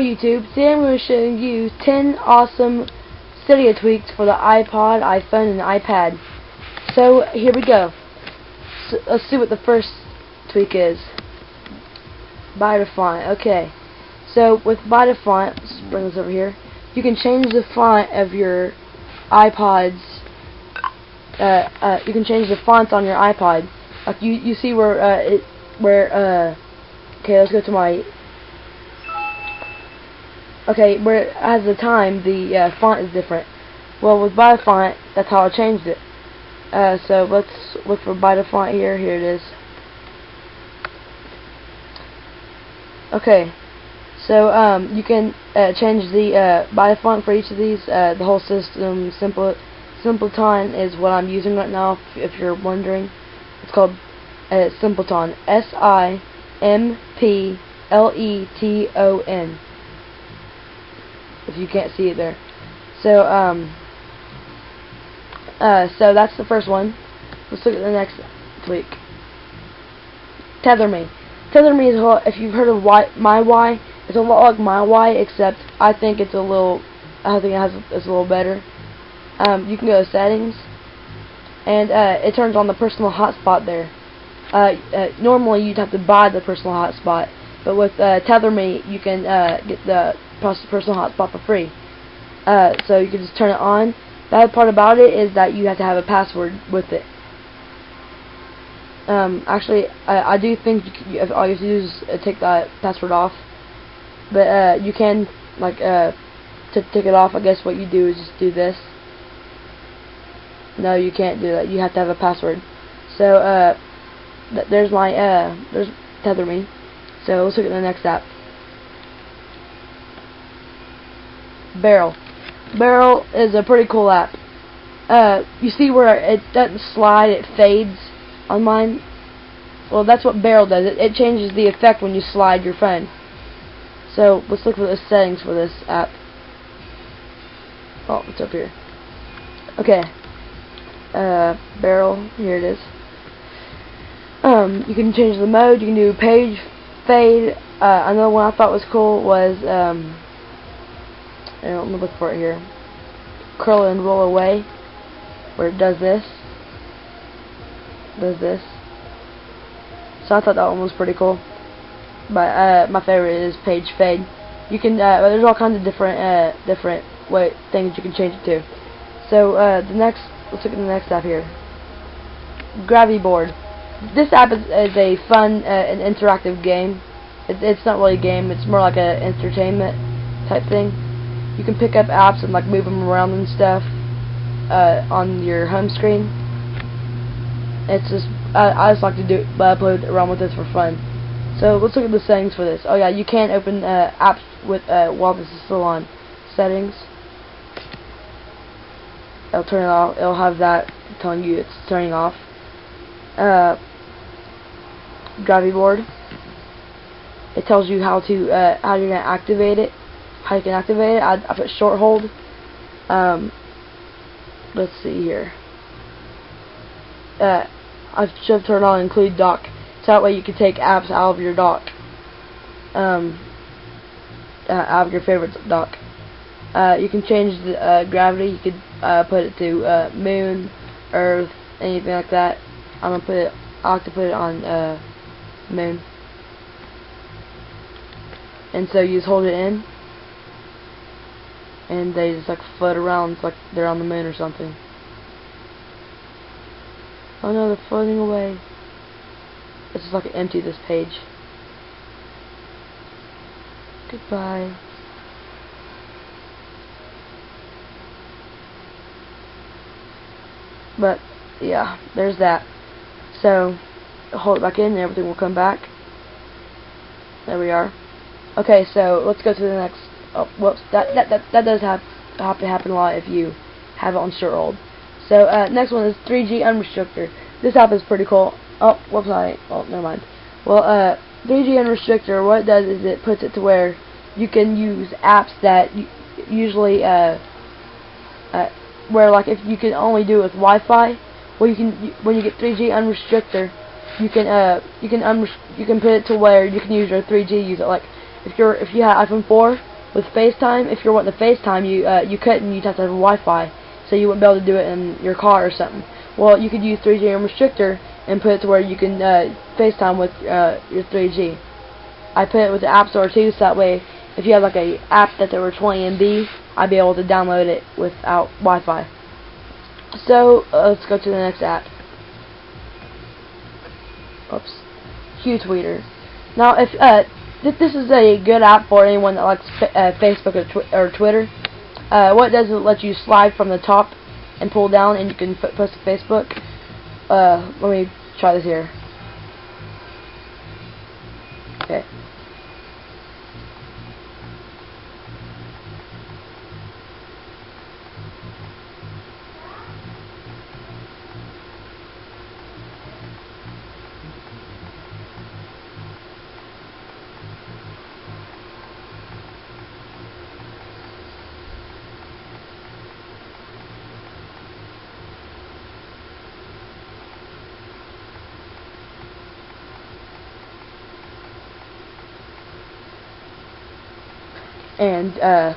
YouTube, today I'm going to show you 10 awesome Cydia tweaks for the iPod, iPhone, and iPad. So, here we go. So, let's see what the first tweak is. By font. Okay. So, with by font, let's bring this over here, you can change the font of your iPod's, uh, uh, you can change the font on your iPod. Like, you, you see where, uh, it, where, uh, okay, let's go to my Okay, where it has the time, the uh, font is different. Well, with by font, that's how I changed it. Uh, so let's look for by font here. Here it is. Okay, so um, you can uh, change the uh, by font for each of these. Uh, the whole system, simple, Simpleton is what I'm using right now. If, if you're wondering, it's called uh, Simpleton. S I M P L E T O N if you can't see it there. So, um, uh, so that's the first one. Let's look at the next tweak. TetherMe. Tether me is a whole, if you've heard of y, my it's a lot like MyWi, except I think it's a little, I think it has it's a little better. Um, you can go to settings, and uh, it turns on the personal hotspot there. Uh, uh, normally you'd have to buy the personal hotspot, but with uh, TetherMe you can uh, get the personal hotspot for free. Uh, so you can just turn it on. Other part about it is that you have to have a password with it. Um, actually, I, I do think you, can, all you have to do is uh, take that password off. But uh, you can, like, uh, to take it off, I guess what you do is just do this. No, you can't do that. You have to have a password. So, uh, th there's my, uh, there's TetherMe. So, let's look at the next app. Barrel. Barrel is a pretty cool app. Uh, you see where it doesn't slide, it fades on mine? Well, that's what Barrel does. It, it changes the effect when you slide your phone. So, let's look for the settings for this app. Oh, it's up here. Okay. Uh, Barrel, here it is. Um, you can change the mode, you can do page, fade. Uh, another one I thought was cool was, um, let me look for it here. Curl and roll away, where it does this, does this. So I thought that one was pretty cool. But uh, my favorite is page fade. You can uh, there's all kinds of different uh, different way things you can change it to. So uh, the next, let's look at the next app here. Gravity Board. This app is, is a fun uh, and interactive game. It, it's not really a game. It's more like an entertainment type thing you can pick up apps and like move them around and stuff uh, on your home screen. It's just I, I just like to do but I play around with this for fun. So let's look at the settings for this. Oh yeah, you can't open uh, apps with uh, while this is still on. Settings. It'll turn it off. It'll have that telling you it's turning off. Uh, gravity board. It tells you how to uh, how you're gonna activate it how you can activate it. I, I put short hold. Um, let's see here. Uh, I should turn on include dock. So that way you can take apps out of your dock. Um, uh, out of your favorite dock. Uh, you can change the uh, gravity. You could uh, put it to uh, moon, earth, anything like that. I'm gonna put it. I like to put it on moon. And so you just hold it in and they just like float around like they're on the moon or something. Oh no, they're floating away. It's just like empty this page. Goodbye. But yeah, there's that. So hold it back in and everything will come back. There we are. Okay, so let's go to the next Oh, whoops. That that that that does have have to happen a lot if you have it on short. So uh, next one is 3G Unrestricter. This app is pretty cool. Oh, whoops, I oh never mind. Well, uh, 3G Unrestricter, what it does is it puts it to where you can use apps that usually uh, uh, where like if you can only do it with Wi-Fi, well you can when you get 3G Unrestricter, you can uh you can you can put it to where you can use your 3G use it like if you're if you have iPhone 4 with FaceTime, if you're wanting to FaceTime, you uh, you couldn't. You'd have to have Wi-Fi, so you wouldn't be able to do it in your car or something. Well, you could use 3G Unrestricter and put it to where you can uh, FaceTime with uh, your 3G. I put it with the App Store too, so that way if you have like a app that's over 20 MB, I'd be able to download it without Wi-Fi. So uh, let's go to the next app. Oops, QTweeter. Now, if uh, this is a good app for anyone that likes uh, Facebook or, or Twitter, uh, what it does is it lets you slide from the top and pull down, and you can post to Facebook. Uh, let me try this here. Okay. And uh,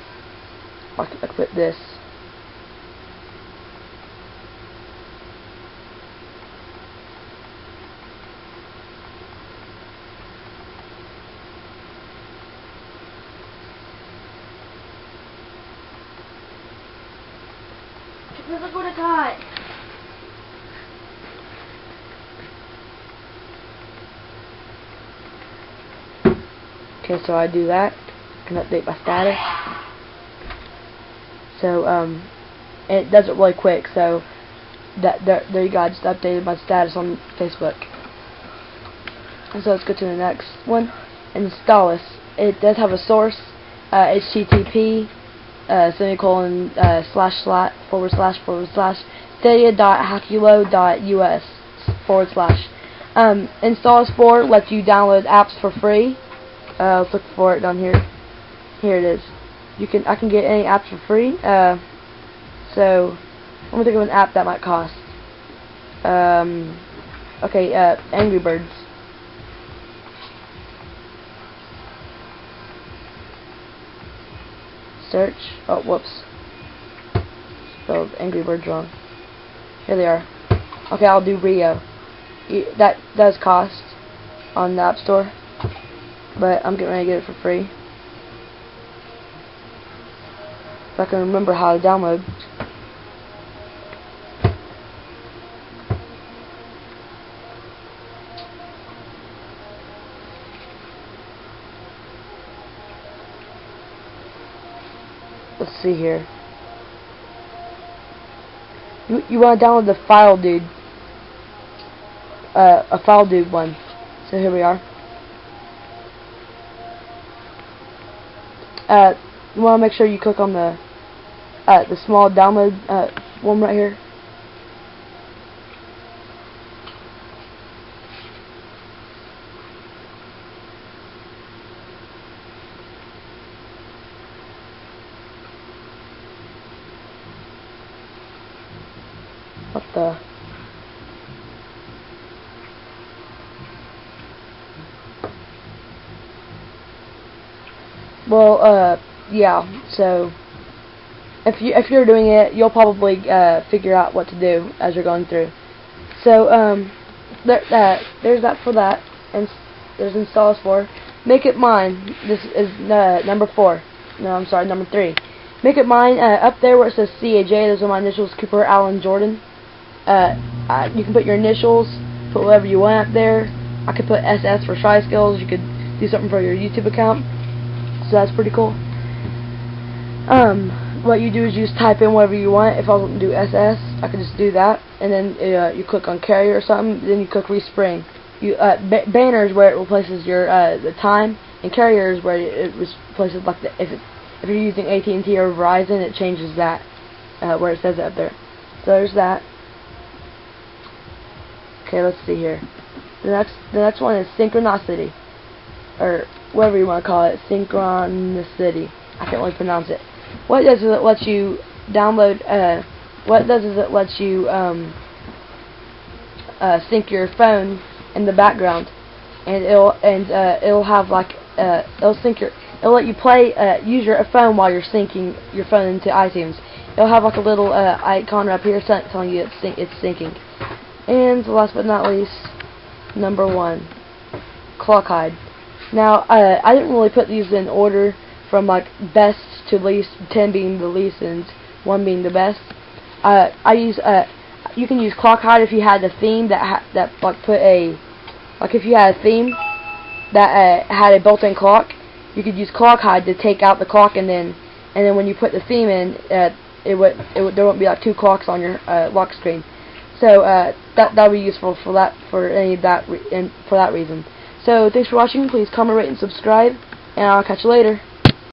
I can put this. Look what I got. Okay, so I do that can update my status. So, um, it does it really quick, so that there, there you go, I just updated my status on Facebook. So let's go to the next one. Installous. It does have a source, uh, HTTP, uh, semicolon, uh, slash slash, forward slash, forward slash, cydia.hackulo.us, forward slash. Um, Installous 4 lets you download apps for free. Uh, let's look for it down here. Here it is. You can I can get any apps for free. Uh, so I'm gonna think of an app that might cost. Um, okay, uh, Angry Birds. Search. Oh, whoops. Spelled Angry Birds wrong. Here they are. Okay, I'll do Rio. That does cost on the App Store, but I'm getting ready to get it for free. If I can remember how to download. Let's see here. You you want to download the file dude. Uh, a file dude one. So here we are. Uh, you want to make sure you click on the uh, the small download uh, one right here. What the? Well, uh, yeah, so if you if you're doing it, you'll probably uh, figure out what to do as you're going through. So um, there, uh, there's that for that, and there's Installous for. MakeItMine. This is uh, number four. No, I'm sorry, number three. MakeItMine. Uh, up there where it says CAJ, those are my initials, Cooper Allen Jordan. Uh, you can put your initials, put whatever you want up there. I could put SS for Shy Skills. You could do something for your YouTube account. So that's pretty cool. Um, what you do is you just type in whatever you want. If I want to do SS, I can just do that, and then uh, you click on carrier or something. Then you click respring. You uh, ba banner is where it replaces your uh, the time, and carrier is where it replaces like the if it, if you're using AT&T or Verizon, it changes that uh, where it says it up there. So there's that. Okay, let's see here. The next the next one is synchronicity, or whatever you want to call it, synchronicity. I can't really pronounce it. What does it let you download? Uh, what does is it let you um, uh, sync your phone in the background, and it'll and uh, it'll have like uh, it'll sync your it'll let you play, uh, use your phone while you're syncing your phone into iTunes. It'll have like a little uh, icon up here telling you it's, syn it's syncing. And last but not least, number one, Clock Hide. Now, uh, I didn't really put these in order from like best to least, 10 being the least and 1 being the best. Uh, I use, uh, you can use Clock Hide if you had a theme that ha that like put a, like if you had a theme that uh, had a built-in clock, you could use Clock Hide to take out the clock and then, and then when you put the theme in, uh, it would, it would, there won't be like two clocks on your uh, lock screen. So uh, that that would be useful for that for any of that and for that reason. So thanks for watching. Please comment, rate, and subscribe, and I'll catch you later.